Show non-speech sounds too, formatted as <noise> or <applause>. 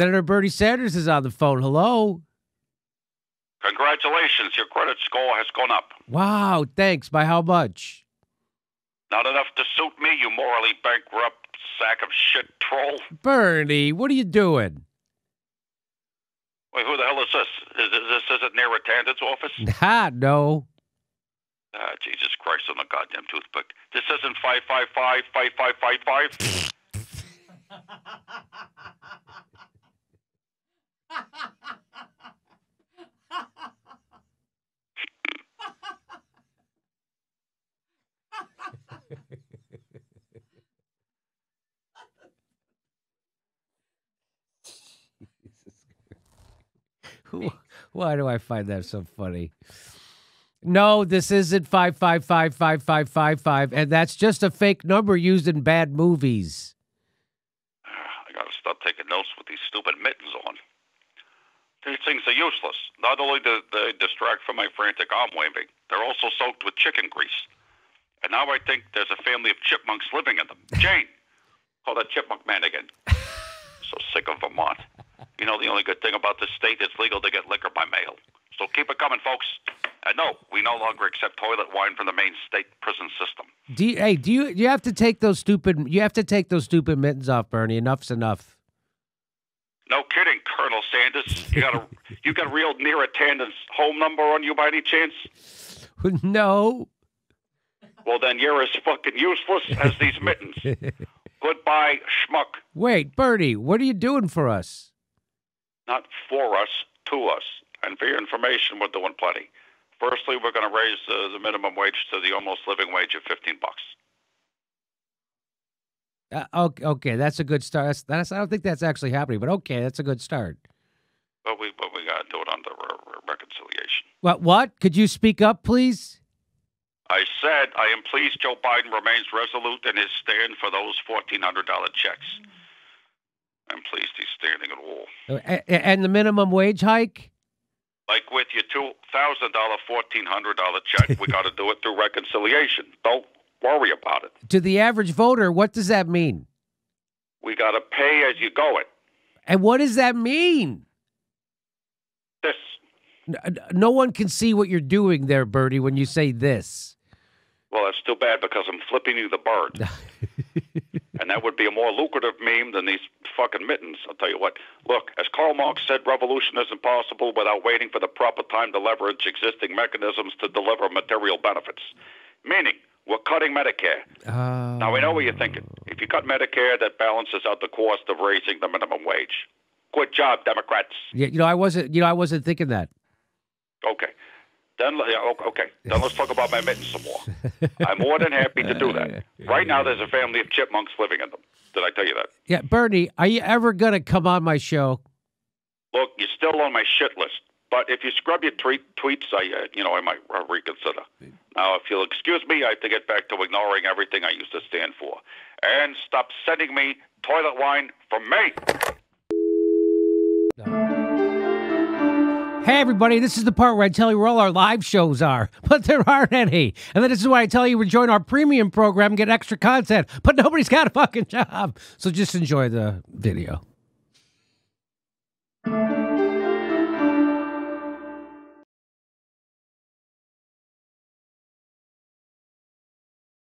Senator Bernie Sanders is on the phone. Hello. Congratulations, your credit score has gone up. Wow, thanks. By how much? Not enough to suit me, you morally bankrupt sack of shit troll. Bernie, what are you doing? Wait, who the hell is this? Is, is this is it Neera Tanden's office? <laughs> Ha, no. Ah, Jesus Christ on the goddamn toothpick. This isn't 555 5555. <laughs> <laughs> Who- Why do I find that so funny? No, this isn't 5555555, and that's just a fake number used in bad movies. <sighs> I gotta start taking notes with these stupid mittens on. These things are useless. Not only do they distract from my frantic arm waving, they're also soaked with chicken grease. And now I think there's a family of chipmunks living in them. Jane, call that chipmunk man again. <laughs> so sick of Vermont. You know, the only good thing about this state, it's legal to get liquor by mail. So keep it coming, folks. And no, we no longer accept toilet wine from the Maine state prison system. Do you, hey, do you you have to take those stupid you have to take those stupid mittens off, Bernie. Enough's enough. No kidding, Colonel Sanders. You got a <laughs> you got a real Neera Tanden's home number on you by any chance? <laughs> no. Well, then you're as fucking useless as these mittens. <laughs> Goodbye, schmuck. Wait, Bernie, what are you doing for us? Not for us, to us. And for your information, we're doing plenty. Firstly, we're going to raise uh, the minimum wage to the almost living wage of 15 bucks. Uh, okay, okay, that's a good start. That's, that's I don't think that's actually happening, but okay, that's a good start. But we, but we got to do it under uh, reconciliation. What? What? Could you speak up, please? I said I am pleased Joe Biden remains resolute in his stand for those $1,400 checks. I'm pleased he's standing at all. Uh, a- a- And the minimum wage hike? Like with your two thousand dollar, fourteen hundred dollar check, we <laughs> got to do it through reconciliation. Don't worry about it. To the average voter, what does that mean? We got to pay as you go. It And what does that mean? this. No one can see what you're doing there, Bertie, when you say this. Well, that's too bad because I'm flipping you the bird, <laughs> and that would be a more lucrative meme than these fucking mittens. I'll tell you what. Look, as Karl Marx said, revolution isn't possible without waiting for the proper time to leverage existing mechanisms to deliver material benefits. Meaning, we're cutting Medicare. Uh, Now, we know what you're thinking. If you cut Medicare, that balances out the cost of raising the minimum wage. Good job, Democrats. yeah, you know, I wasn't. You know, I wasn't thinking that. Okay. Then, yeah, okay. Then let's talk about my mittens some more. <laughs> I'm more than happy to do that. Right now, there's a family of chipmunks living in them. Did I tell you that? Yeah, Bernie, are you ever gonna come on my show? Look, you're still on my shit list. But if you scrub your tweet, tweets, I, uh, you know, I might uh, reconsider. Now, if you'll excuse me, I have to get back to ignoring everything I used to stand for, and stop sending me toilet wine from me. Hey, everybody, this is the part where I tell you where all our live shows are, <laughs> but there aren't any. And then this is why I tell you to join our premium program and get extra content, but nobody's got a fucking job. So just enjoy the video.